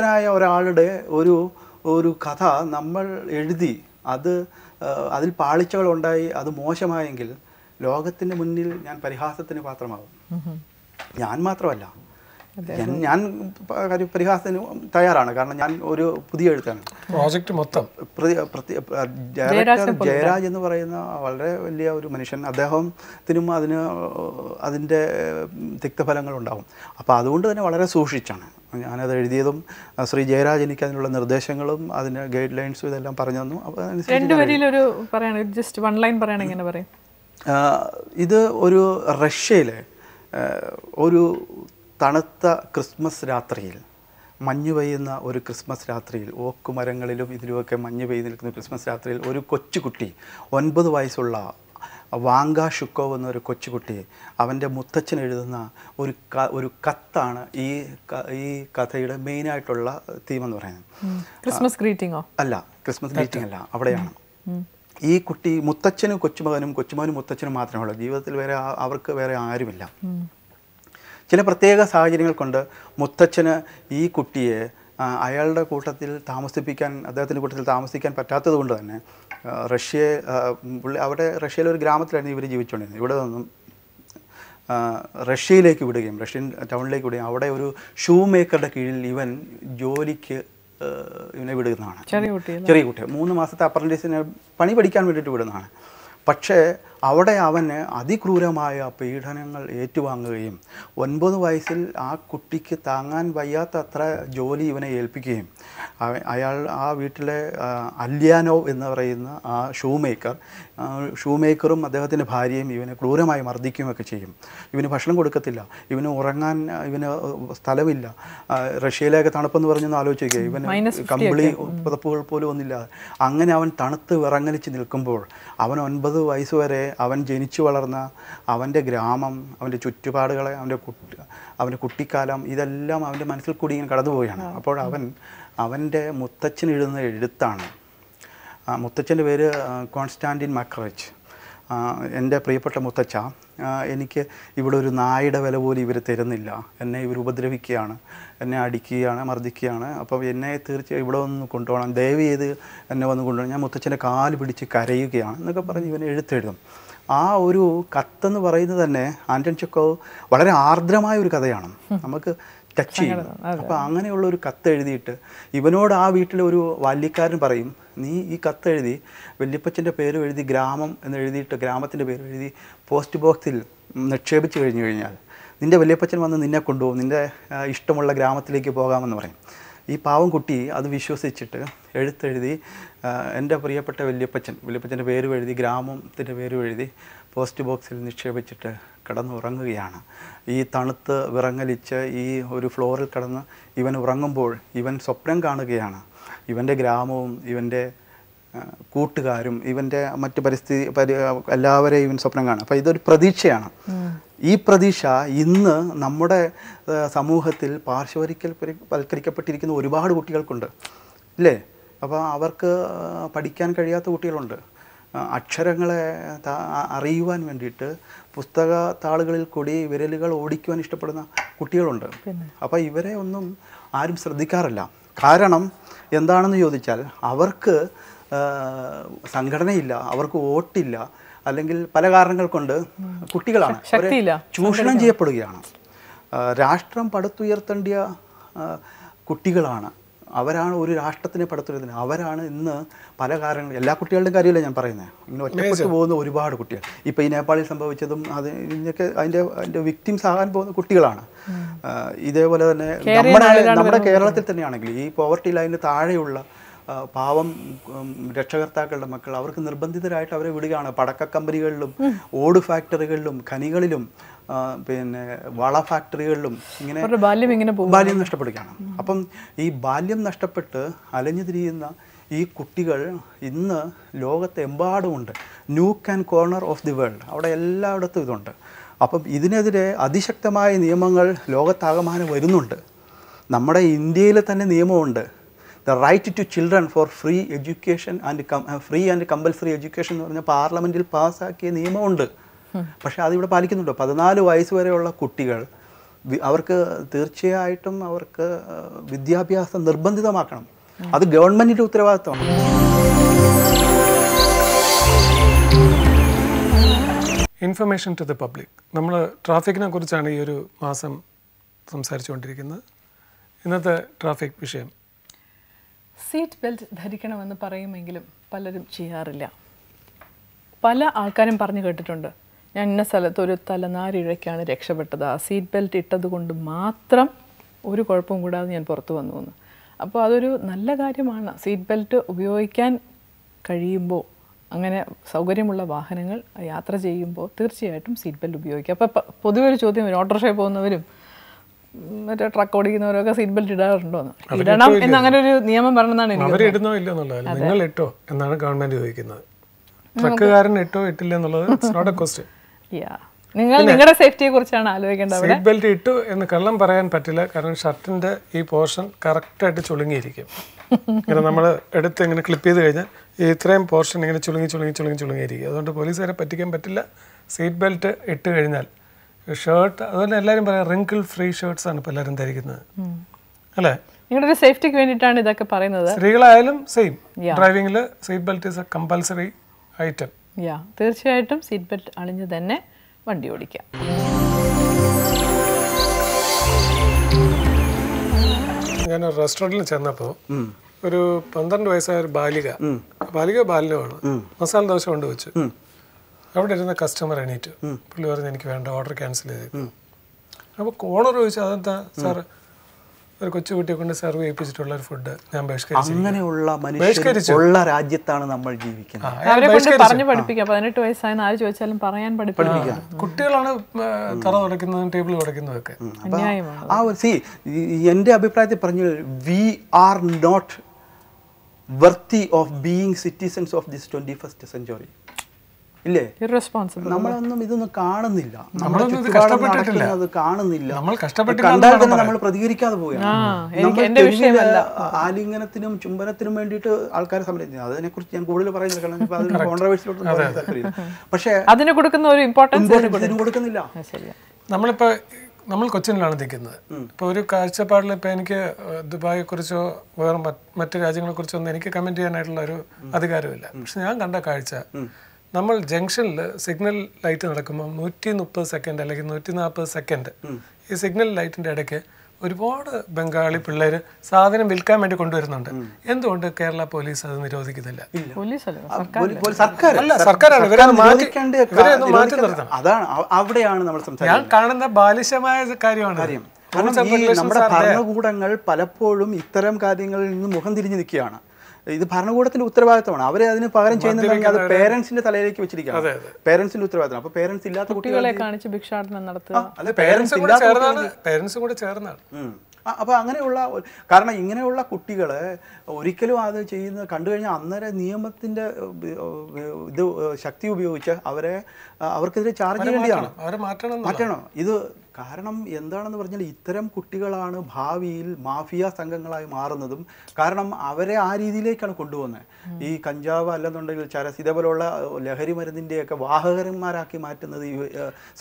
ായ ഒരാളുടെ ഒരു ഒരു കഥ നമ്മൾ എഴുതി അത് അതിൽ പാളിച്ചകൾ ഉണ്ടായി അത് മോശമായെങ്കിൽ ലോകത്തിന് മുന്നിൽ ഞാൻ പരിഹാസത്തിന് പാത്രമാകും. ഞാൻ മാത്രമല്ല. ഞാൻ- ഞാൻ പരിഹാസത്തിന് തയ്യാറാണ്. കാരണം ഞാൻ ഒരു പുതിയ എഴുത്താണ്. പ്രോജക്റ്റ് മൊത്തം. ഡയറക്ടർ ജയരാജ് എന്ന് പറയുന്ന വളരെ വലിയ ഒരു മനുഷ്യൻ. അദ്ദേഹത്തിനും അതിന് അതിന്റെ തിക്തഫലങ്ങൾ ഉണ്ടാവും അപ്പോൾ അതുകൊണ്ട് തന്നെ വളരെ സൂക്ഷിച്ചാണ്. ഞാനത് എഴുതിയതും ശ്രീ ജയരാജ് എനിക്ക് അതിനുള്ള നിർദ്ദേശങ്ങളും അതിന് ഗൈഡ് ലൈൻസും ഇതെല്ലാം പറഞ്ഞു തന്നു. അപ്പോൾ രണ്ട് വരിയിലൊരു പറയണ ജസ്റ്റ് വൺ ലൈൻ എങ്ങനെ പറയും. ഇത് ഒരു റഷ്യയിലെ ഒരു തണുത്ത ക്രിസ്മസ് രാത്രിയിൽ മഞ്ഞ് പെയ്യുന്ന ഒരു ക്രിസ്മസ് രാത്രിയിൽ ഓക്ക് മരങ്ങളിലും ഇതിലുമൊക്കെ മഞ്ഞ് പെയ്ത് നിൽക്കുന്ന ക്രിസ്മസ് രാത്രിയിൽ ഒരു കൊച്ചുകുട്ടി ഒൻപത് വയസ്സുള്ള വാങ്ക ഷുക്കോവ് എന്നൊരു കൊച്ചുകുട്ടി അവന്റെ മുത്തച്ഛൻ എഴുതുന്ന ഒരു ക ഒരു കത്താണ് ഈ ഈ കഥയുടെ മെയിനായിട്ടുള്ള തീം എന്ന് പറയുന്നത്. ക്രിസ്മസ് ഗ്രീറ്റിംഗോ അല്ല ക്രിസ്മസ് ഗ്രീറ്റിംഗ് അല്ല അവിടെയാണ്. ഈ കുട്ടി മുത്തച്ഛനും കൊച്ചുമകനും കൊച്ചുമകനും മുത്തച്ഛനും മാത്രമേ ഉള്ളൂ. ജീവിതത്തിൽ വേറെ അവർക്ക് വേറെ ആരുമില്ല. ചില പ്രത്യേക സാഹചര്യങ്ങൾ കൊണ്ട് മുത്തച്ഛന് ഈ കുട്ടിയെ അയാളുടെ കൂട്ടത്തിൽ താമസിപ്പിക്കാൻ അദ്ദേഹത്തിന്റെ കൂട്ടത്തിൽ താമസിക്കാൻ പറ്റാത്തത് കൊണ്ട് തന്നെ റഷ്യ റഷ്യയെ അവിടെ റഷ്യയിലെ ഒരു ഗ്രാമത്തിലായിരുന്നു ഇവർ ജീവിച്ചുകൊണ്ടിരുന്നത് ഇവിടെ നിന്നും റഷ്യയിലേക്ക് വിടുകയും റഷ്യൻ ടൗണിലേക്ക് വിടുകയും അവിടെ ഒരു ഷൂ മേക്കറുടെ കീഴിൽ ഇവൻ ജോലിക്ക് ഇവനെ വിടുന്നതാണ്. ചെറിയ കുട്ടി ചെറിയ കുട്ടി. മൂന്ന് മാസത്തെ അപ്രന്റീസിനെ പണി പഠിക്കാൻ വേണ്ടിയിട്ട് വിടുന്നതാണ്. പക്ഷേ അവിടെ അവന് അതിക്രൂരമായ പീഡനങ്ങൾ ഏറ്റുവാങ്ങുകയും ഒൻപത് വയസ്സിൽ ആ കുട്ടിക്ക് താങ്ങാൻ വയ്യാത്തത്ര ജോലി ഇവനെ ഏൽപ്പിക്കുകയും അയാൾ ആ വീട്ടിലെ അല്യാനോ എന്ന് പറയുന്ന ആ ഷൂ മേക്കർ ഷൂ മേക്കറും അദ്ദേഹത്തിന്റെ ഭാര്യയും ഇവനെ ക്രൂരമായി മർദ്ദിക്കുകയൊക്കെ ചെയ്യും. ഇവന് ഭക്ഷണം കൊടുക്കത്തില്ല. ഇവന് ഉറങ്ങാൻ ഇവന് സ്ഥലമില്ല. റഷ്യയിലേക്ക് തണുപ്പെന്ന് പറഞ്ഞൊന്ന് ആലോചിക്കുക ഇവന് കമ്പിളി പുതപ്പുകൾ പോലും ഒന്നില്ല അങ്ങനെ അവൻ തണുത്ത് വിറങ്ങലിച്ച് നിൽക്കുമ്പോൾ അവൻ ഒൻപത് വയസ്സ് വരെ അവൻ ജനിച്ചു വളർന്ന അവന്റെ ഗ്രാമം അവന്റെ ചുറ്റുപാടുകളെ അവന്റെ കുട്ടി അവന്റെ കുട്ടിക്കാലം ഇതെല്ലാം അവന്റെ മനസ്സിൽ കൂടി ഇങ്ങനെ കടന്നുപോവുകയാണ് അപ്പോൾ അവൻ അവന്റെ മുത്തച്ഛൻ എഴുതുന്ന എഴുത്താണ്. മുത്തച്ഛന്റെ പേര് കോൺസ്റ്റാന്റിൻ മക്കറച്ച്. എന്റെ പ്രിയപ്പെട്ട മുത്തച്ഛ എനിക്ക് ഇവിടെ ഒരു നായുടെ വില പോലും ഇവർ തരുന്നില്ല. എന്നെ ഇവർ ഉപദ്രവിക്കുകയാണ്. എന്നെ അടിക്കുകയാണ് മർദ്ദിക്കുകയാണ്. അപ്പോൾ എന്നെ തീർച്ചയായും ഇവിടെ ഒന്ന് കൊണ്ടുപോകണം. ദയവ് ചെയ്ത് എന്നെ വന്ന് കൊണ്ടുപോകണം. ഞാൻ മുത്തച്ഛന്റെ കാൽ പിടിച്ച് കരയുകയാണ് എന്നൊക്കെ പറഞ്ഞ് ഇവനെ എഴുത്തെഴുതും. ആ ഒരു കത്തെന്ന് പറയുന്നത് തന്നെ ആന്റൺ ചെക്കോ വളരെ ആർദ്രമായ ഒരു കഥയാണ്. നമുക്ക് ടച്ച് ചെയ്യും. അപ്പോൾ അങ്ങനെയുള്ള ഒരു കത്ത് എഴുതിയിട്ട് ഇവനോട് ആ വീട്ടിലെ ഒരു ബാല്യക്കാരൻ പറയും നീ ഈ കത്ത് എഴുതി വല്യപ്പച്ചന്റെ പേര് എഴുതി ഗ്രാമം എന്ന് എഴുതിയിട്ട് ഗ്രാമത്തിന്റെ പേര് എഴുതി പോസ്റ്റ് ബോക്സിൽ നിക്ഷേപിച്ച് കഴിഞ്ഞു കഴിഞ്ഞാൽ നിന്റെ വലിയപ്പച്ചൻ വന്ന് നിന്നെ കൊണ്ടുപോകും നിന്റെ ഇഷ്ടമുള്ള ഗ്രാമത്തിലേക്ക് പോകാമെന്ന് പറയും. ഈ പാവം കുട്ടി അത് വിശ്വസിച്ചിട്ട് എഴുത്തെഴുതി എന്റെ പ്രിയപ്പെട്ട വലിയപ്പച്ചൻ വല്യപ്പച്ചന്റെ പേരും എഴുതി ഗ്രാമത്തിന്റെ പേരും എഴുതി പോസ്റ്റ് ബോക്സിൽ നിക്ഷേപിച്ചിട്ട് കിടന്നുറങ്ങുകയാണ്. ഈ തണുത്ത് വിറങ്ങലിച്ച് ഈ ഒരു ഫ്ലോറിൽ കിടന്ന് ഇവൻ ഉറങ്ങുമ്പോൾ ഇവൻ സ്വപ്നം കാണുകയാണ്. ഇവന്റെ ഗ്രാമവും ഇവന്റെ കൂട്ടുകാരും ഇവന്റെ മറ്റ് പരിസ്ഥിതി പരി എല്ലാവരെയും ഇവൻ സ്വപ്നം കാണും. അപ്പോൾ ഇതൊരു പ്രതീക്ഷയാണ്. ഈ പ്രതീക്ഷ ഇന്ന് നമ്മുടെ സമൂഹത്തിൽ പാർശ്വവരിക്കൽ വൽക്കരിക്കപ്പെട്ടിരിക്കുന്ന ഒരുപാട് കുട്ടികൾക്കുണ്ട്. ഇല്ലേ? അപ്പോൾ അവർക്ക് പഠിക്കാൻ കഴിയാത്ത കുട്ടികളുണ്ട്. അക്ഷരങ്ങളെ അറിയുവാൻ വേണ്ടിയിട്ട് പുസ്തക താളുകളിൽ കൂടി വിരലുകൾ ഓടിക്കുവാൻ ഇഷ്ടപ്പെടുന്ന കുട്ടികളുണ്ട്. അപ്പോൾ ഇവരെ ഒന്നും ആരും ശ്രദ്ധിക്കാറില്ല. കാരണം എന്താണെന്ന് ചോദിച്ചാൽ അവർക്ക് സംഘടനയില്ല അവർക്ക് വോട്ടില്ല അല്ലെങ്കിൽ പല കാരണങ്ങൾ കൊണ്ട് കുട്ടികളാണ്. അവരെ ചൂഷണം ചെയ്യപ്പെടുകയാണ്. രാഷ്ട്രം പടുത്തുയർത്തേണ്ടിയ കുട്ടികളാണ്. അവരാണ് ഒരു രാഷ്ട്രത്തിനെ പടുത്തുയർത്തുന്നത്. അവരാണ് ഇന്ന് പല കാരണങ്ങൾ എല്ലാ കുട്ടികളുടെയും കാര്യമല്ല ഞാൻ പറയുന്നത് ഇങ്ങനെ ഒറ്റപ്പെട്ടു പോകുന്ന ഒരുപാട് കുട്ടികൾ. ഇപ്പോൾ ഈ നേപ്പാളിൽ സംഭവിച്ചതും അത് ഇതിനൊക്കെ അതിന്റെ അതിന്റെ വിക്ടിംസ് ആകാൻ പോകുന്ന കുട്ടികളാണ്. ഇതേപോലെ തന്നെ നമ്മുടെ നമ്മുടെ കേരളത്തിൽ തന്നെയാണെങ്കിൽ ഈ പോവർട്ടി ലൈനിന് താഴെയുള്ള പാവം രക്ഷകർത്താക്കളുടെ മക്കൾ അവർക്ക് നിർബന്ധിതരായിട്ട് അവരെ വിടുകയാണ്. പടക്ക കമ്പനികളിലും ഓട് ഫാക്ടറികളിലും ഖനികളിലും പിന്നെ വള ഫാക്ടറികളിലും ഇങ്ങനെ ബാല്യം ഇങ്ങനെ ബാല്യം നഷ്ടപ്പെടുകയാണ്. അപ്പം ഈ ബാല്യം നഷ്ടപ്പെട്ട് അലഞ്ഞു തിരിയുന്ന ഈ കുട്ടികൾ ഇന്ന് ലോകത്തെമ്പാടുമുണ്ട്. Nook and corner of the world അവിടെ എല്ലായിടത്തും ഇതുണ്ട്. അപ്പം ഇതിനെതിരെ അതിശക്തമായ നിയമങ്ങൾ ലോകത്താകമാനം വരുന്നുണ്ട്. നമ്മുടെ ഇന്ത്യയിൽ തന്നെ നിയമമുണ്ട്. The right to children for free education and free and compulsory education എന്ന് പറഞ്ഞ പാർലമെന്റിൽ പാസ്സാക്കിയ നിയമമുണ്ട്. പക്ഷേ അതിവിടെ പാലിക്കുന്നുണ്ടോ. പതിനാല് വയസ്സ് വരെയുള്ള കുട്ടികൾ അവർക്ക് തീർച്ചയായിട്ടും അവർക്ക് വിദ്യാഭ്യാസം നിർബന്ധിതമാക്കണം. അത് ഗവൺമെന്റിന്റെ ഉത്തരവാദിത്തമാണ് ഇൻഫർമേഷൻ ടു ദ പബ്ലിക് നമ്മൾ ട്രാഫിക്കിനെ കുറിച്ചാണ് ഈ ഒരു മാസം സംസാരിച്ചുകൊണ്ടിരിക്കുന്നത്. ഇന്നത്തെ ട്രാഫിക് വിഷയം. സീറ്റ് ബെൽറ്റ് ധരിക്കണമെന്ന് പറയുമെങ്കിലും പലരും ചെയ്യാറില്ല. പല ആൾക്കാരും പറഞ്ഞു കേട്ടിട്ടുണ്ട് ഞാൻ ഇന്ന സ്ഥലത്ത് ഒരു തലനാരിഴയ്ക്കാണ് രക്ഷപ്പെട്ടത്. ആ സീറ്റ് ബെൽറ്റ് ഇട്ടത് കൊണ്ട് മാത്രം ഒരു കുഴപ്പവും കൂടാതെ ഞാൻ പുറത്തു വന്നു എന്ന്. അപ്പോൾ അതൊരു നല്ല കാര്യമാണ്. സീറ്റ് ബെൽറ്റ് ഉപയോഗിക്കാൻ കഴിയുമ്പോൾ അങ്ങനെ സൗകര്യമുള്ള വാഹനങ്ങൾ യാത്ര ചെയ്യുമ്പോൾ തീർച്ചയായിട്ടും സീറ്റ് ബെൽറ്റ് ഉപയോഗിക്കുക അപ്പോൾ പൊതുവെ ഒരു ചോദ്യം ഓട്ടോറിക്ഷയിൽ പോകുന്നവരും മറ്റേ ട്രക്ക് ഓടിക്കുന്നവരൊക്കെ സീറ്റ് ബെൽറ്റ് ഇടാറുണ്ടോ ഇടണം എന്ന് അങ്ങനെ ഒരു നിയമം പറഞ്ഞതാണ് അവർ ഇടുന്നോ ഇല്ലോ എന്നുള്ളത് നിങ്ങൾ ഇട്ടോ എന്നാണ് ഗവൺമെന്റ് ചോദിക്കുന്നത്. ട്രക്കുകാരൻ ഇട്ടോ ഇട്ടില്ല എന്നുള്ളത് it's not a question yeah നിങ്ങൾ നിങ്ങളുടെ സേഫ്റ്റിയെ കുറിച്ചാണ് ആലോചിക്കേണ്ടത് സീറ്റ് ബെൽറ്റ് ഇട്ടു എന്ന് കള്ളം പറയാൻ പറ്റില്ല. കാരണം ഷർട്ടിന്റെ ഈ പോർഷൻ കറക്റ്റായിട്ട് ചുളുങ്ങിയിരിക്കും. ഇങ്ങനെ നമ്മൾ എടുത്ത് ഇങ്ങനെ ക്ലിപ്പ് ചെയ്ത് കഴിഞ്ഞാൽ ഇത്രയും പോർഷൻ ഇങ്ങനെ ചുളുങ്ങി ചുളുങ്ങി ചുളുങ്ങി ചുളുങ്ങിയിരിക്കും. അതുകൊണ്ട് പോലീസുകാരെ പറ്റിക്കാൻ പറ്റില്ല. സീറ്റ് ബെൽറ്റ് ഇട്ട് കഴിഞ്ഞാൽ ഷർട്ട് അതുപോലെ എല്ലാവരും പറയാം റിങ്കിൾ ഫ്രീ ഷർട്ട്സ് ആണ് ഇപ്പോൾ എല്ലാവരും ധരിക്കുന്നത്. അല്ലേ? നിങ്ങളുടെ ഒരു സേഫ്റ്റിക്ക് വേണ്ടിയിട്ടാണ് ഇതൊക്കെ പറയുന്നത്. സ്ത്രീകളായാലും same ഡ്രൈവിംഗിൽ seat belt is a compulsory item യാ തീർച്ചയായിട്ടും സീറ്റ് ബെൽറ്റ് അണിഞ്ഞ് തന്നെ വണ്ടി ഓടിക്കാം ഞാൻ റെസ്റ്റോറന്റിൽ ചെന്നപ്പോൾ ഒരു പന്ത്രണ്ട് വയസ്സായ ഒരു ബാലിക. ബാലിക ബാലിനുമാണ് മസാല ദോശ കൊണ്ടുവച്ചു അവിടെ ഇരുന്ന കസ്റ്റമർ എണീറ്റ് പുള്ളി പറഞ്ഞു എനിക്ക് വേണ്ട ഓർഡർ ക്യാൻസൽ ചെയ്ത്. അപ്പോൾ കോണർ ചോദിച്ചു അതെന്താ സാർ ഒരു കൊച്ചു കുട്ടിയെ കൊണ്ട് സെർവ് ചെയ്യിപ്പിച്ചിട്ടുള്ള ഒരു ഫുഡ് ഞാൻ ബഹിഷ്കരിച്ചു. അങ്ങനെയുള്ള ഉള്ള രാജ്യത്താണ് നമ്മൾ ജീവിക്കുന്നത്. അവരെ കൊണ്ട് പറഞ്ഞു പഠിപ്പിക്കാം. പതിനെട്ട് വയസ്സായെന്ന് ആര് ചോദിച്ചാലും പറയാൻ പഠിപ്പിക്കാം. കുട്ടികളാണ് തറ തുടക്കുന്നതും ടേബിൾ തുടക്കുന്നതൊക്കെ ആ സി എന്റെ അഭിപ്രായത്തിൽ പറഞ്ഞു we are not worthy of being citizens of this twenty first century ഇല്ലേ? നമ്മളൊന്നും ഇതൊന്നും കാണുന്നില്ല. നമ്മളൊന്നും. നടക്കുന്നത് കാണുന്നില്ല. നമ്മൾ കണ്ടാൽ തന്നെ നമ്മൾ പ്രതികരിക്കാതെ പോവുകയാണ്. എനിക്ക് എന്റെ വിഷയമല്ല. ആലിംഗനത്തിനും ചുംബനത്തിനും വേണ്ടിയിട്ട് ആൾക്കാരെ സംരക്ഷിക്കുന്നത് അതിനെക്കുറിച്ച് ഞാൻ കൂടുതൽ പറയുന്നില്ല. കോൺട്രവേഴ്സിലോട്ട് പക്ഷേ അതിന് കൊടുക്കുന്ന ഒരു ഇമ്പോർട്ടൻസ് കൊടുക്കുന്നില്ല. നമ്മളിപ്പോ നമ്മൾ കൊച്ചിനിലാണ് നിൽക്കുന്നത്. ഇപ്പോൾ ഒരു കാഴ്ചപ്പാടിൽ ഇപ്പോൾ എനിക്ക് ദുബായെ കുറിച്ചോ വേറെ മറ്റ് രാജ്യങ്ങളെക്കുറിച്ചോ ഒന്നും എനിക്ക് കമന്റ് ചെയ്യാനായിട്ടുള്ള ഒരു അധികാരമില്ല. പക്ഷെ ഞാൻ കണ്ട കാഴ്ച നമ്മൾ ജംഗ്ഷനിൽ സിഗ്നൽ ലൈറ്റ് നടക്കുമ്പോൾ നൂറ്റി മുപ്പത് സെക്കൻഡ് അല്ലെങ്കിൽ നൂറ്റി നാൽപ്പത് സെക്കൻഡ് ഈ സിഗ്നൽ ലൈറ്റിന്റെ ഇടയ്ക്ക് ഒരുപാട് ബംഗാളി പിള്ളേർ സാധനം വിൽക്കാൻ വേണ്ടി കൊണ്ടുവരുന്നുണ്ട്. എന്തുകൊണ്ട് കേരള പോലീസ് അത് നിരോധിക്കുന്നില്ല? പോലീസ് അല്ലേ സർക്കാരാണ്. ഇവരെ മാറ്റി- നിർത്തണം. അതാണ്. അവിടെയാണ് നമ്മൾ ഞാൻ കാണുന്ന ബാലിശമായ കാര്യമാണ്. നമ്മുടെ. ഭരണകൂടങ്ങൾ പലപ്പോഴും ഇത്തരം കാര്യങ്ങളിൽ നിന്ന് മുഖം തിരിഞ്ഞു നിൽക്കുകയാണ്. ഇത് ഭരണകൂടത്തിന്റെ ഉത്തരവാദിത്തമാണ്. അവരെ അതിന് പകരം ചെയ്യുന്നുണ്ടെങ്കിൽ അത് പേരൻസിന്റെ തലയിലേക്ക് വെച്ചിരിക്കുകയാണ്. പേരൻസിന്റെ ഉത്തരവാദിത്തം. അപ്പൊ പേരൻസ് ഇല്ലാത്ത കുട്ടികളെ കാണിച്ച് ഭിക്ഷാടനം നടത്തുക. പേരൻസും പേരൻസ് കൂടെ ഇല്ലാത്ത ചേർന്നാണ് പേരൻസും കൂടെ ചേർന്നാണ്. ഉം. ആ, അപ്പൊ അങ്ങനെയുള്ള കാരണം ഇങ്ങനെയുള്ള കുട്ടികളെ ഒരിക്കലും അത് ചെയ്യുന്ന കണ്ടു കഴിഞ്ഞാൽ അന്നേരം നിയമത്തിന്റെ ഇത് ശക്തി ഉപയോഗിച്ച് അവരെ അവർക്കെതിരെ ചാർജ് ചെയ്യേണ്ടതാണ്. അവരെ മാറ്റണം മാറ്റണം. ഇത് കാരണം എന്താണെന്ന് പറഞ്ഞാൽ ഇത്തരം കുട്ടികളാണ് ഭാവിയിൽ മാഫിയ സംഘങ്ങളായി മാറുന്നതും കാരണം അവരെ ആ രീതിയിലേക്കാണ് കൊണ്ടുപോകുന്നത്. ഈ കഞ്ചാവ് അല്ലെന്നുണ്ടെങ്കിൽ ചരസ് ഇതേപോലുള്ള ലഹരി മരുന്നിന്റെയൊക്കെ വാഹകന്മാരാക്കി മാറ്റുന്നത് ഈ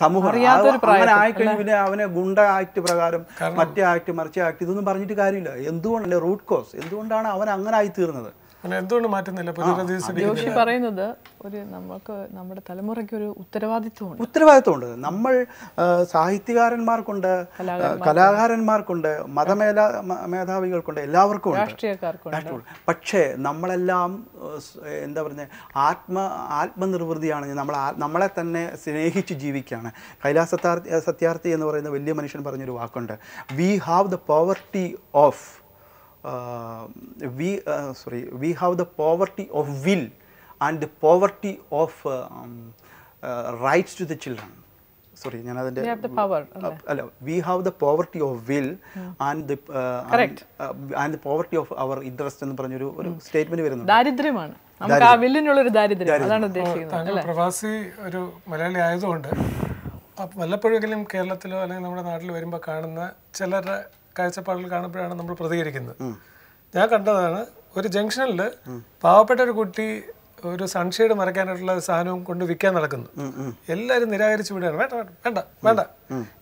സമൂഹം അങ്ങനെ പിന്നെ അവനെ ഗുണ്ട ആക്ട് പ്രകാരം മറ്റേ ആക്ട് മറിച്ച ആക്ട് ഇതൊന്നും പറഞ്ഞിട്ട് കാര്യമില്ല. എന്തുകൊണ്ടല്ലേ റൂട്ട് കോസ്? എന്തുകൊണ്ടാണ് അവൻ അങ്ങനെ ആയി തീർന്നത് അങ്ങനെ എന്തുകൊണ്ട് മാറ്റുന്നില്ല? ജോഷി പറയുന്നത് ഒരു നമുക്ക് നമ്മുടെ തലമുറയ്ക്ക് ഒരു ഉത്തരവാദിത്വമുണ്ട്. ഉത്തരവാദിത്വമുണ്ട്. നമ്മൾ സാഹിത്യകാരന്മാർക്കുണ്ട് കലാകാരന്മാർക്കുണ്ട്. മതമേധാ മേധാവികൾക്കുണ്ട് എല്ലാവർക്കും ഉണ്ട് രാഷ്ട്രീയക്കാർക്കുണ്ട് പക്ഷേ നമ്മളെല്ലാം എന്താ പറഞ്ഞ ആത്മ ആത്മനിർവൃതിയാണ്. നമ്മൾ നമ്മളെ തന്നെ സ്നേഹിച്ച് ജീവിക്കുകയാണ്. കൈലാസ സത്യാർത്ഥി എന്ന് പറയുന്ന വലിയ മനുഷ്യൻ പറഞ്ഞൊരു വാക്കുണ്ട്. We have the poverty of we sorry we have the poverty of will and the poverty of rights to the children sorry ഞാൻ അതിന്റെ We have the power, അല്ല? We have the poverty of will and the and the poverty of our interest എന്ന് പറഞ്ഞൊരു ഒരു statement വരുന്നുണ്ട്. ദാരിദ്ര്യമാണ്. നമുക്ക് ആ വില്ലിനുള്ള ഒരു ദാരിദ്ര്യം. അതാണ് ഉദ്ദേശിക്കുന്നത് പ്രവാസി ഒരു മലയാളി ആയതുകൊണ്ട് വല്ലപ്പോഴെങ്കിലും കേരളത്തിലോ അല്ലെങ്കിൽ നമ്മുടെ നാട്ടിൽ വരുമ്പോൾ കാണുന്ന ചിലരുടെ കാഴ്ചപ്പാടുകൾ കാണുമ്പോഴാണ് നമ്മൾ പ്രതികരിക്കുന്നത്. ഞാൻ കണ്ടതാണ് ഒരു ജംഗ്ഷനിൽ പാവപ്പെട്ട ഒരു കുട്ടി ഒരു സൺഷെയ്ഡ് മറയ്ക്കാനായിട്ടുള്ള സാധനവും കൊണ്ട് വിൽക്കാൻ നടക്കുന്നു. എല്ലാവരും നിരാകരിച്ചു വിടുകയാണ്. വേണ്ട വേണ്ട വേണ്ട വേണ്ട.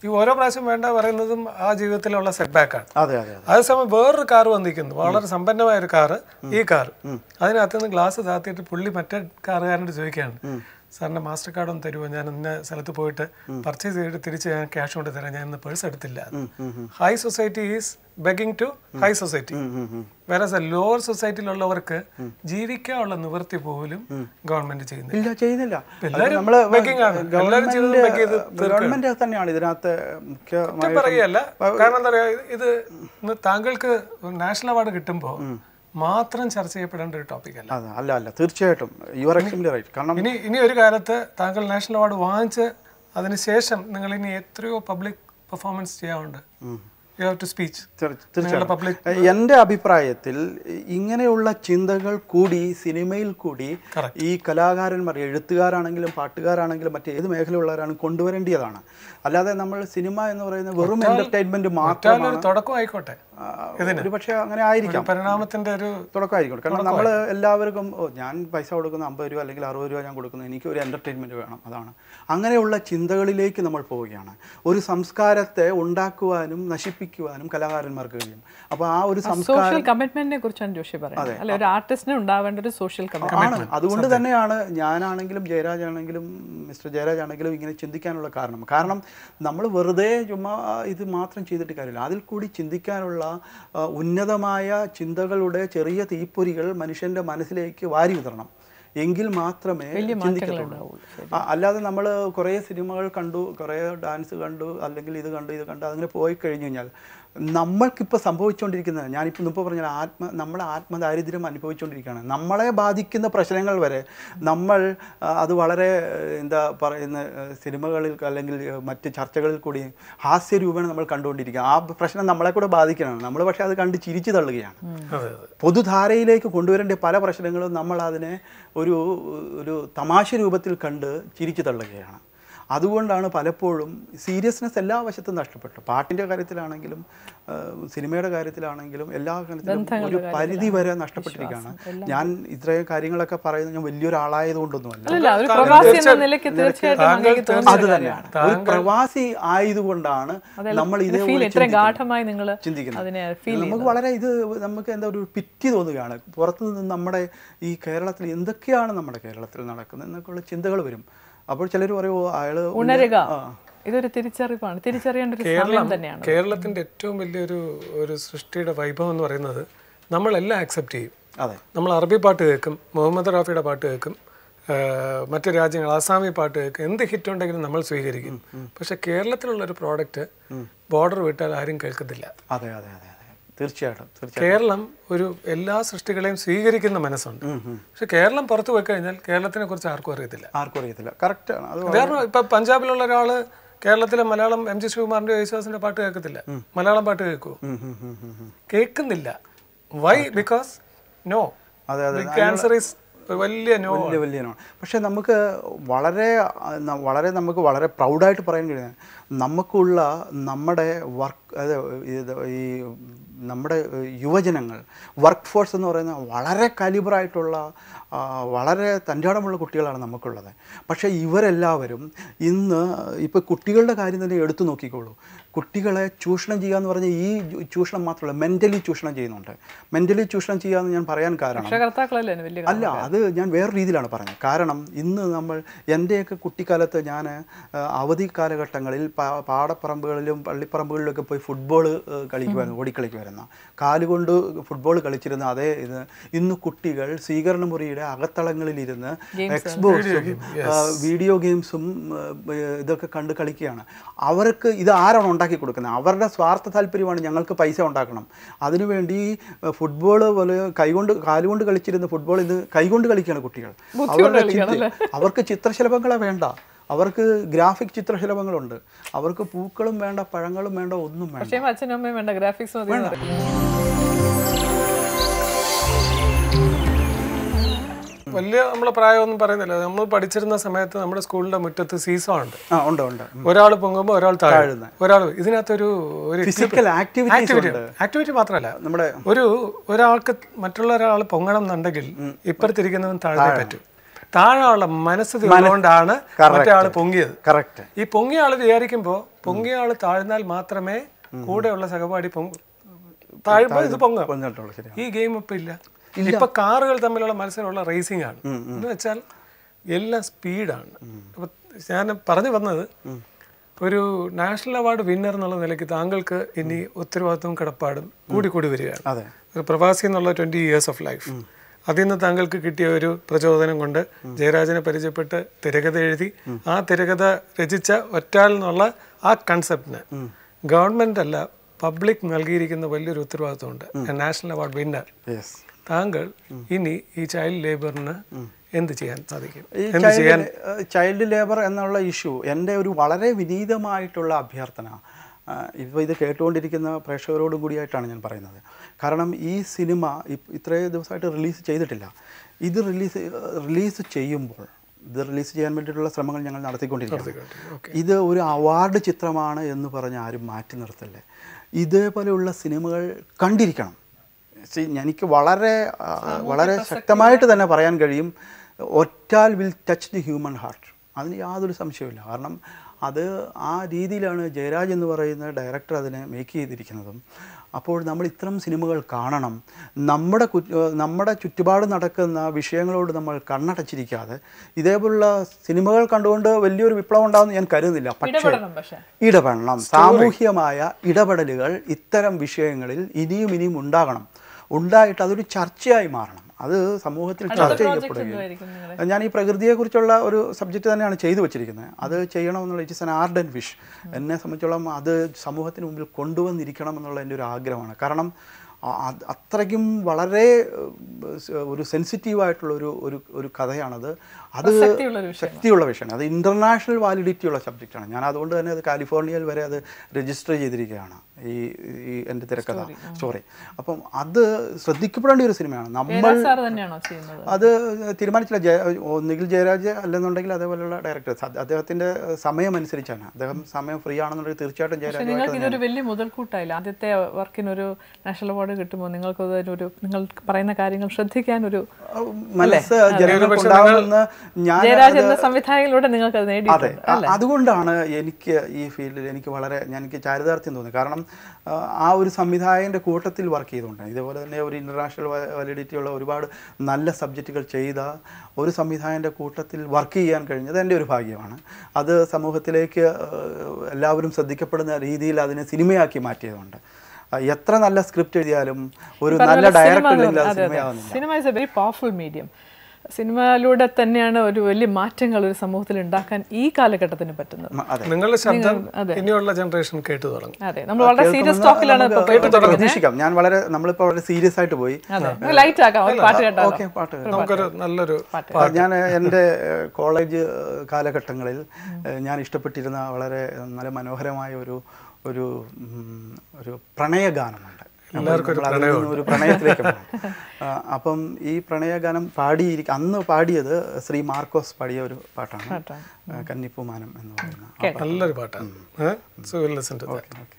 ഈ ഓരോ പ്രാവശ്യം വേണ്ട പറയുന്നതും ആ ജീവിതത്തിലുള്ള സെറ്റ് ബാക്കാണ് അതെ അതെ അതെ. അതേസമയം വേറൊരു കാർ വന്നിരിക്കുന്നു. വളരെ സമ്പന്നമായ ഒരു കാറ് ഈ കാർ. അതിനകത്ത് നിന്ന് ഗ്ലാസ് താത്തിയിട്ട് പുള്ളി മറ്റേ കാറുകാരനോട് ചോദിക്കുകയാണ്. സാറിന്റെ മാസ്റ്റർ കാർഡ് ഒന്ന് തരുമോ ഞാൻ ഇന്ന സ്ഥലത്ത് പോയിട്ട് പർച്ചേസ് ചെയ്തിട്ട് തിരിച്ച് ഞാൻ ക്യാഷ് കൊണ്ട് തരാം. ഞാൻ ഇന്ന് പേഴ്സ് എടുത്തില്ല. High society is begging to high society. വേറെ ലോവർ സൊസൈറ്റിയിലുള്ളവർക്ക് ജീവിക്കാനുള്ള നിവൃത്തി പോലും ഗവൺമെന്റ് ചെയ്യുന്നില്ല. ചെയ്യുന്നില്ല. ഗവൺമെന്റ് തന്നെയാണ് ഇതിനകത്ത് പറയുകയല്ല. കാരണം എന്താ പറയാ ഇത് താങ്കൾക്ക് നാഷണൽ അവാർഡ് കിട്ടുമ്പോൾ മാത്രം ചർച്ച ചെയ്യപ്പെടേണ്ട ഒരു ടോപ്പിക് അല്ല. അല്ല അല്ല തീർച്ചയായിട്ടും. യു ആർ എക്സ്ട്രീംലി റൈറ്റ് കാരണം ഇനി ഇനി ഒരു കാലത്ത് താങ്കൾ നാഷണൽ അവാർഡ് വാങ്ങിച്ച് അതിനുശേഷം നിങ്ങൾ ഇനി എത്രയോ പബ്ലിക് പെർഫോമൻസ് ചെയ്യാറുണ്ട്. യു ഹാവ് ടു സ്പീച്ച് തീർച്ചയായിട്ടും. എന്റെ അഭിപ്രായത്തിൽ ഇങ്ങനെയുള്ള ചിന്തകൾ കൂടി സിനിമയിൽ കൂടി ഈ കലാകാരന്മാർ എഴുത്തുകാരാണെങ്കിലും പാട്ടുകാരാണെങ്കിലും മറ്റേത് മേഖലയുള്ളവരാണ് കൊണ്ടുവരേണ്ടതാണ്. അല്ലാതെ നമ്മൾ സിനിമ എന്ന് പറയുന്നത് വെറും എന്റർടൈൻമെന്റ് മാത്രമാണ്. തുടക്കം ആയിക്കോട്ടെ ഒരു പക്ഷേ അങ്ങനെ ആയിരിക്കാം. പരിണാമത്തിന്റെ ഒരു തുടക്കമായിരിക്കും. കാരണം നമ്മൾ എല്ലാവർക്കും ഞാൻ പൈസ കൊടുക്കുന്ന അമ്പത് രൂപ അല്ലെങ്കിൽ അറുപത് രൂപ ഞാൻ കൊടുക്കുന്നു. എനിക്ക് ഒരു എന്റർടൈൻമെന്റ് വേണം. അതാണ്. അങ്ങനെയുള്ള ചിന്തകളിലേക്ക് നമ്മൾ പോവുകയാണ്. ഒരു സംസ്കാരത്തെ ഉണ്ടാക്കുവാനും നശിപ്പിക്കുവാനും കലാകാരന്മാർക്ക് കഴിയും. അപ്പോൾ ആ ഒരു സംസ്കാരം സോഷ്യൽ കമ്മിറ്റ്മെന്റിനെ കുറിച്ചാണ് ജോഷി പറയുന്നത്. അല്ലെ ഒരു ആർട്ടിസ്റ്റിന് ഉണ്ടാവേണ്ട ഒരു സോഷ്യൽ കമ്മിറ്റ്മെന്റ് ആണ്. അതുകൊണ്ട് തന്നെയാണ് ഞാനാണെങ്കിലും ജയരാജ് ആണെങ്കിലും മിസ്റ്റർ ജയരാജ് ആണെങ്കിലും ഇങ്ങനെ ചിന്തിക്കാനുള്ള കാരണം. കാരണം നമ്മൾ വെറുതെ ചുമ്മാ ഇത് മാത്രം ചെയ്തിട്ട് കാര്യമില്ല. അതിൽ കൂടി ചിന്തിക്കാനുള്ള ഉന്നതമായ ചിന്തകളുടെ ചെറിയ തീപ്പൊരികൾ മനുഷ്യന്റെ മനസ്സിലേക്ക് വാരി വിതരണം എങ്കിൽ മാത്രമേ ചിന്തിക്കത്തുള്ളൂ. അല്ലാതെ നമ്മൾ കുറേ സിനിമകൾ കണ്ടു കുറേ ഡാൻസ് കണ്ടു അല്ലെങ്കിൽ ഇത് കണ്ടു ഇത് കണ്ടു അങ്ങനെ പോയി കഴിഞ്ഞു കഴിഞ്ഞാൽ നമ്മൾക്കിപ്പോൾ സംഭവിച്ചുകൊണ്ടിരിക്കുന്നത് ഞാനിപ്പോൾ മുമ്പ് പറഞ്ഞ ആത്മ നമ്മൾ ആത്മദാരിദ്ര്യം അനുഭവിച്ചുകൊണ്ടിരിക്കുകയാണ് നമ്മളെ ബാധിക്കുന്ന പ്രശ്നങ്ങൾ വരെ നമ്മൾ അത് വളരെ എന്താ പറയുന്ന സിനിമകളിൽ അല്ലെങ്കിൽ മറ്റ് ചർച്ചകളിൽ കൂടി ഹാസ്യരൂപേണ നമ്മൾ കണ്ടുകൊണ്ടിരിക്കുക. ആ പ്രശ്നം നമ്മളെ കൂടെ ബാധിക്കണം നമ്മൾ പക്ഷേ അത് കണ്ട് ചിരിച്ചു തള്ളുകയാണ്. പൊതുധാരയിലേക്ക് കൊണ്ടുവരേണ്ട പല പ്രശ്നങ്ങളും നമ്മൾ അതിനെ ഒരു ഒരു തമാശ രൂപത്തിൽ കണ്ട് ചിരിച്ചു തള്ളുകയാണ്. അതുകൊണ്ടാണ് പലപ്പോഴും സീരിയസ്നെസ് എല്ലാ വശത്തും നഷ്ടപ്പെട്ടു പാട്ടിന്റെ കാര്യത്തിലാണെങ്കിലും സിനിമയുടെ കാര്യത്തിലാണെങ്കിലും എല്ലാ കാര്യത്തിലും ഒരു പരിധി വരെ നഷ്ടപ്പെട്ടിരിക്കുകയാണ്. ഞാൻ ഇത്രയും കാര്യങ്ങളൊക്കെ പറയുന്നത് ഞാൻ വലിയൊരാളായതുകൊണ്ടൊന്നുമല്ല അത് ഒരു തന്നെയാണ്. ഒരു പ്രവാസി ആയതുകൊണ്ടാണ് നമ്മൾ ഇതേപോലെ ചിന്തിക്കുന്നത്. നമുക്ക് വളരെ ഇത് നമുക്ക് എന്താ ഒരു പിറ്റി തോന്നുകയാണ്. പുറത്തു നിന്ന് നമ്മുടെ ഈ കേരളത്തിൽ എന്തൊക്കെയാണ് നമ്മുടെ കേരളത്തിൽ നടക്കുന്നത് എന്നൊക്കെയുള്ള ചിന്തകൾ വരും. അപ്പോൾ ചിലർ പറയുമോ അയാൾ ഉണരുക. ഇതൊരു തിരിച്ചറിവാണ്. തിരിച്ചറിയേണ്ട ഒരു സമയം തന്നെയാണ്. കേരളത്തിന്റെ ഏറ്റവും വലിയൊരു ഒരു സൃഷ്ടിയുടെ വൈഭവം എന്ന് പറയുന്നത് നമ്മളെല്ലാം അക്സെപ്റ്റ് ചെയ്യും. അതെ. നമ്മൾ അറബി പാട്ട് കേൾക്കും മുഹമ്മദ് റാഫിയുടെ പാട്ട് കേൾക്കും മറ്റു രാജ്യങ്ങൾ ആസാമി പാട്ട് കേൾക്കും എന്ത് ഹിറ്റ് ഉണ്ടെങ്കിലും നമ്മൾ സ്വീകരിക്കും. പക്ഷെ കേരളത്തിലുള്ള ഒരു പ്രോഡക്റ്റ് ബോർഡർ വിട്ടാൽ ആരും കേൾക്കത്തില്ല. അതെ അതെ അതെ. തീർച്ചയായിട്ടും കേരളം ഒരു എല്ലാ സൃഷ്ടികളെയും സ്വീകരിക്കുന്ന മനസ്സുണ്ട്. പക്ഷെ കേരളം പുറത്തു പോയി കഴിഞ്ഞാൽ കേരളത്തിനെ കുറിച്ച് ആർക്കും അറിയത്തില്ല. ആർക്കും അറിയത്തില്ല. കറക്റ്റ് ആണ്. കാരണം ഇപ്പൊ പഞ്ചാബിലുള്ള ഒരാൾ കേരളത്തിലെ മലയാളം എം ജി ശിവകുമാറിന്റെ യേശുദാസിന്റെ പാട്ട് കേൾക്കത്തില്ല. മലയാളം പാട്ട് കേൾക്കൂ. കേൾക്കുന്നില്ല. Why because no cancer answer is വലിയ നോ വലിയ വലിയ നോ പക്ഷെ നമുക്ക് വളരെ വളരെ നമുക്ക് വളരെ പ്രൗഡായിട്ട് പറയാൻ കഴിയുന്നത് നമുക്കുള്ള നമ്മുടെ വർക്ക് അത് ഈ നമ്മുടെ യുവജനങ്ങൾ വർക്ക് ഫോഴ്സ് എന്ന് പറയുന്ന വളരെ കാലിബറായിട്ടുള്ള വളരെ തന്റെടമുള്ള കുട്ടികളാണ് നമുക്കുള്ളത്. പക്ഷേ ഇവരെല്ലാവരും ഇന്ന് ഇപ്പോൾ കുട്ടികളുടെ കാര്യം തന്നെ എടുത്തു നോക്കിക്കോളൂ. കുട്ടികളെ ചൂഷണം ചെയ്യുക എന്ന് പറഞ്ഞാൽ ഈ ചൂഷണം മാത്രമല്ല മെന്റലി ചൂഷണം ചെയ്യുന്നുണ്ട്. മെന്റലി ചൂഷണം ചെയ്യുക എന്ന് ഞാൻ പറയാൻ കാരണം അല്ല അത് ഞാൻ വേറെ രീതിയിലാണ് പറഞ്ഞത്. കാരണം ഇന്ന് നമ്മൾ എന്റെയൊക്കെ കുട്ടിക്കാലത്ത് ഞാൻ അവധി കാലഘട്ടങ്ങളിൽ പാടപ്പറമ്പുകളിലും പള്ളിപ്പറമ്പുകളിലൊക്കെ പോയി ഫുട്ബോൾ കളിക്കുമായിരുന്നു ഓടിക്കളിക്കുമായിരുന്നു കാലുകൊണ്ട് ഫുട്ബോൾ കളിച്ചിരുന്ന അതേ ഇത് ഇന്ന് കുട്ടികൾ സ്വീകരണ മുറിയുടെ അകത്തളങ്ങളിലിരുന്ന് എക്സ്ബോക്സും വീഡിയോ ഗെയിംസും ഇതൊക്കെ കണ്ട് കളിക്കുകയാണ്. അവർക്ക് ഇത് ആരാണ് ഉണ്ടാക്കി കൊടുക്കുന്നത്? അവരുടെ സ്വാർത്ഥ താല്പര്യമാണ് ഞങ്ങൾക്ക് പൈസ ഉണ്ടാക്കണം. അതിനുവേണ്ടി ഫുട്ബോൾ പോലെ കൈകൊണ്ട് കാലുകൊണ്ട് കളിച്ചിരുന്ന ഫുട്ബോൾ ഇന്ന് കൈകൊണ്ട് കളിക്കുകയാണ് കുട്ടികൾ. അവരുടെ അവർക്ക് ചിത്രശലഭങ്ങളെ വേണ്ട. അവർക്ക് ഗ്രാഫിക് ചിത്രശലഭങ്ങളുണ്ട്. അവർക്ക് പൂക്കളും വേണ്ട പഴങ്ങളും വേണ്ട ഒന്നും വേണ്ട. പക്ഷേ അച്ഛനും അമ്മയും വേണ്ട ഗ്രാഫിക്സ്. വലിയ നമ്മളെ പ്രായമൊന്നും പറയുന്നില്ല. നമ്മൾ പഠിച്ചിരുന്ന സമയത്ത് നമ്മുടെ സ്കൂളിന്റെ മുറ്റത്ത് സീസോ ഉണ്ട്. ആ ഉണ്ട് ഉണ്ട്. ഒരാൾ പൊങ്ങുമ്പോൾ ഒരാൾ താഴുന്ന. ഒരാൾ ഇതിനകത്തൊരു ഒരു ഫിസിക്കൽ ആക്ടിവിറ്റി ആക്ടിവിറ്റി മാത്രമല്ല. നമ്മുടെ ഒരു ഒരാൾക്ക് മറ്റുള്ള ഒരാൾ പൊങ്ങണം എന്നുണ്ടെങ്കിൽ ഇപ്പുറത്തിരിക്കുന്നവൻ താഴെ. പറ്റും. താഴെയുള്ള മനസ്സതി ഉള്ളതുകൊണ്ടാണ് മറ്റേ ആൾ പൊങ്ങിയത്. കറക്റ്റ് ഈ പൊങ്ങിയ ആൾ വിചാരിക്കുമ്പോ പൊങ്ങിയ ആൾ താഴ്ന്നാൽ മാത്രമേ കൂടെയുള്ള സഹപാഠി പൊങ്ങ താഴുമ്പോ ഇത് പൊങ്ങും. ഈ ഗെയിം ഇപ്പൊ ഇല്ല. ഇപ്പൊ കാറുകൾ തമ്മിലുള്ള മത്സരമുള്ള റേസിംഗ് ആണ്. എന്ന് വെച്ചാൽ എല്ലാം സ്പീഡാണ് അപ്പൊ ഞാൻ പറഞ്ഞു വന്നത് ഒരു നാഷണൽ അവാർഡ് വിന്നർ എന്നുള്ള നിലയ്ക്ക് താങ്കൾക്ക് ഇനി ഉത്തരവാദിത്വവും കിടപ്പാടും കൂടി കൂടി വരികയാണ്. ഒരു പ്രവാസി എന്നുള്ള ട്വന്റി ഇയേഴ്സ് ഓഫ് ലൈഫ് അതിൽ നിന്ന് താങ്കൾക്ക് കിട്ടിയ ഒരു പ്രചോദനം കൊണ്ട് ജയരാജനെ പരിചയപ്പെട്ട് തിരകഥ എഴുതി ആ തിരകഥ രചിച്ച ഒറ്റാൽ എന്നുള്ള ആ കൺസെപ്റ്റിന് ഗവൺമെന്റ് അല്ല പബ്ലിക് നൽകിയിരിക്കുന്ന വലിയൊരു ഉത്തരവാദിത്വമുണ്ട്. നാഷണൽ അവാർഡ് വിന്നർ താങ്കൾ ഇനി ഈ ചൈൽഡ് ലേബറിന് എന്ത് ചെയ്യാൻ സാധിക്കും? എന്ത് ചെയ്യാൻ ചൈൽഡ് ചൈൽഡ് ലേബർ എന്നുള്ള ഇഷ്യൂ എന്റെ ഒരു വളരെ വിനീതമായിട്ടുള്ള അഭ്യർത്ഥന. ഇപ്പോൾ ഇത് കേട്ടുകൊണ്ടിരിക്കുന്ന പ്രേക്ഷകരോടും കൂടിയായിട്ടാണ് ഞാൻ പറയുന്നത്. കാരണം ഈ സിനിമ ഇത്രയും ദിവസമായിട്ട് റിലീസ് ചെയ്തിട്ടില്ല. ഇത് റിലീസ് റിലീസ് ചെയ്യുമ്പോൾ ഇത് റിലീസ് ചെയ്യാൻ വേണ്ടിയിട്ടുള്ള ശ്രമങ്ങൾ ഞങ്ങൾ നടത്തിക്കൊണ്ടിരിക്കുന്നത് ഇത് ഒരു അവാർഡ് ചിത്രമാണ് എന്ന് പറഞ്ഞ് ആരും മാറ്റി നിർത്തല്ലേ. ഇതേപോലെയുള്ള സിനിമകൾ കണ്ടിരിക്കണം. എനിക്ക് വളരെ വളരെ ശക്തമായിട്ട് തന്നെ പറയാൻ കഴിയും. ഒറ്റാൽ will touch the human heart. അതിന് യാതൊരു സംശയമില്ല കാരണം അത് ആ രീതിയിലാണ് ജയരാജ് എന്ന് പറയുന്ന ഡയറക്ടർ അതിനെ മേക്ക് ചെയ്തിരിക്കുന്നതും. അപ്പോൾ നമ്മൾ ഇത്തരം സിനിമകൾ കാണണം. നമ്മുടെ കു നമ്മുടെ ചുറ്റുപാട് നടക്കുന്ന വിഷയങ്ങളോട് നമ്മൾ കണ്ണടച്ചിരിക്കാതെ ഇതേപോലുള്ള സിനിമകൾ കണ്ടുകൊണ്ട് വലിയൊരു വിപ്ലവം ഉണ്ടാകുമെന്ന് ഞാൻ കരുതുന്നില്ല. പക്ഷെ ഇടപെടണം സാമൂഹ്യമായ ഇടപെടലുകൾ ഇത്തരം വിഷയങ്ങളിൽ ഇനിയും ഇനിയും ഉണ്ടാകണം. ഉണ്ടായിട്ട് അതൊരു ചർച്ചയായി മാറണം. അത് സമൂഹത്തിൽ ചർച്ച ചെയ്യപ്പെടുകയും ഞാൻ ഈ പ്രകൃതിയെക്കുറിച്ചുള്ള ഒരു സബ്ജക്റ്റ് തന്നെയാണ് ചെയ്തു വെച്ചിരിക്കുന്നത്. അത് ചെയ്യണമെന്നുള്ള it is an art and wish എന്നെ സംബന്ധിച്ചോളം അത് സമൂഹത്തിന് മുമ്പിൽ കൊണ്ടുവന്നിരിക്കണം എന്നുള്ള എന്റെ ഒരു ആഗ്രഹമാണ്. കാരണം അത്രയ്ക്കും വളരെ ഒരു സെൻസിറ്റീവായിട്ടുള്ള ഒരു ഒരു ഒരു കഥയാണത്. അത്. ശക്തിയുള്ള വിഷയമാണ്. അത് ഇന്റർനാഷണൽ വാലിഡിറ്റി ഉള്ള സബ്ജക്റ്റാണ് ഞാൻ അതുകൊണ്ട് തന്നെ അത് കാലിഫോർണിയയിൽ വരെ അത് രജിസ്റ്റർ ചെയ്തിരിക്കുകയാണ്. ഈ ഈ എന്റെ തിരക്കഥ സോറി അപ്പം അത് ശ്രദ്ധിക്കപ്പെടേണ്ട ഒരു സിനിമയാണ്. നമ്മൾ ജയരാജ് തന്നെയാണോ ചെയ്യുന്നത്? അത് തീരുമാനിച്ചില്ല. ജയ ഒന്നുകിൽ ജയരാജ് അല്ലെന്നുണ്ടെങ്കിൽ അതേപോലെയുള്ള ഡയറക്ടർ അദ്ദേഹത്തിന്റെ സമയം അനുസരിച്ചാണ് അദ്ദേഹം സമയം ഫ്രീ ആണെന്നുണ്ടെങ്കിൽ തീർച്ചയായിട്ടും ജയരാജ് നിങ്ങൾക്ക് ഇതൊരു വലിയ മുതൽക്കൂട്ടായില്ല. ആദ്യത്തെ വർക്കിനൊരു നാഷണൽ അവാർഡ് കിട്ടുമ്പോൾ നിങ്ങൾക്ക് ഒരു നിങ്ങൾ പറയുന്ന കാര്യങ്ങൾ ശ്രദ്ധിക്കാൻ ഒരു മനസ്സ് ജനങ്ങൾക്കുണ്ടാവുമെന്ന് ഞാൻ ജയരാജ് എന്ന സംവിധായകയിലൂടെ നിങ്ങൾക്ക് അത്. അതെ അതുകൊണ്ടാണ് എനിക്ക് ഈ ഫീൽഡിൽ എനിക്ക് വളരെ ഞാൻ എനിക്ക് ചാരിതാർത്ഥ്യം തോന്നി. കാരണം ആ ഒരു സംവിധായകന്റെ കൂട്ടത്തിൽ വർക്ക് ചെയ്തുകൊണ്ട്. ഇതേപോലെ തന്നെ ഒരു ഇന്റർനാഷണൽ വാലിഡിറ്റി ഉള്ള ഒരുപാട് നല്ല സബ്ജക്റ്റുകൾ ചെയ്ത ഒരു സംവിധായകന്റെ കൂട്ടത്തിൽ വർക്ക് ചെയ്യാൻ കഴിഞ്ഞത് എന്റെ ഒരു ഭാഗ്യമാണ്. അത് സമൂഹത്തിലേക്ക് എല്ലാവരും ശ്രദ്ധിക്കപ്പെടുന്ന രീതിയിൽ അതിനെ സിനിമയാക്കി മാറ്റിയതുകൊണ്ട്. എത്ര നല്ല സ്ക്രിപ്റ്റ് എഴുതിയാലും ഒരു നല്ല director cinema is a very powerful medium സിനിമയിലൂടെ തന്നെയാണ് ഒരു വലിയ മാറ്റങ്ങൾ ഒരു സമൂഹത്തിൽ ഉണ്ടാക്കാൻ ഈ കാലഘട്ടത്തിന് പറ്റുന്നത്. അതെ. നിങ്ങളുടെ ശബ്ദം ഇനിയുള്ള ജനറേഷൻ കേട്ടു തുടങ്ങും. അതെ നമ്മൾ വളരെ സീരിയസ് ടോക്കിലാണ് പ്രതീക്ഷിക്കാം. ഞാൻ വളരെ നമ്മളിപ്പോ വളരെ സീരിയസ് ആയിട്ട് പോയി. അതെ ലൈറ്റ് ആക്കാം ഒരു പാട്ട് കേട്ടോ. ഓക്കെ പാട്ട് നമുക്കൊരു നല്ലൊരു ഞാൻ എന്റെ കോളേജ് കാലഘട്ടങ്ങളിൽ ഞാൻ ഇഷ്ടപ്പെട്ടിരുന്ന വളരെ നല്ല മനോഹരമായ ഒരു ഒരു ഒരു പ്രണയഗാനമുണ്ട്. ഒരു പ്രണയത്തിലേക്ക്. അപ്പം ഈ പ്രണയഗാനം പാടിയിരിക്കും അന്ന് പാടിയത് ശ്രീ മാർക്കോസ് പാടിയ ഒരു പാട്ടാണ്. കന്നിപ്പുമാനം എന്ന് പറയുന്ന നല്ലൊരു പാട്ടാണ്. So will listen to that okay.